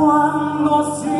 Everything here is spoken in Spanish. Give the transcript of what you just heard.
cuando sienta yo